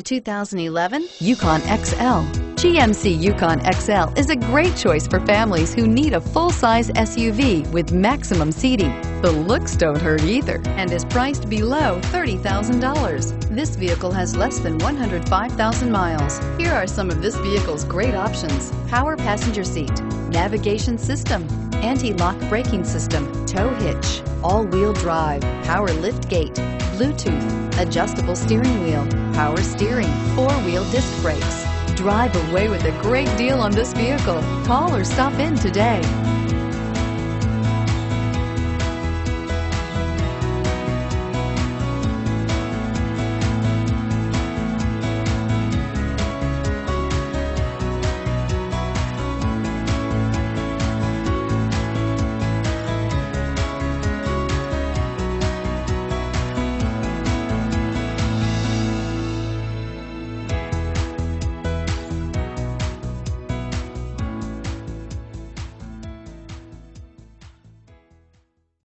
The 2011 Yukon XL. GMC Yukon XL is a great choice for families who need a full-size SUV with maximum seating. The looks don't hurt either and is priced below $30,000. This vehicle has less than 105,000 miles. Here are some of this vehicle's great options. Power passenger seat, navigation system, anti-lock braking system, tow hitch, all-wheel drive, power lift gate, Bluetooth, adjustable steering wheel, power steering, four-wheel disc brakes. Drive away with a great deal on this vehicle. Call or stop in today.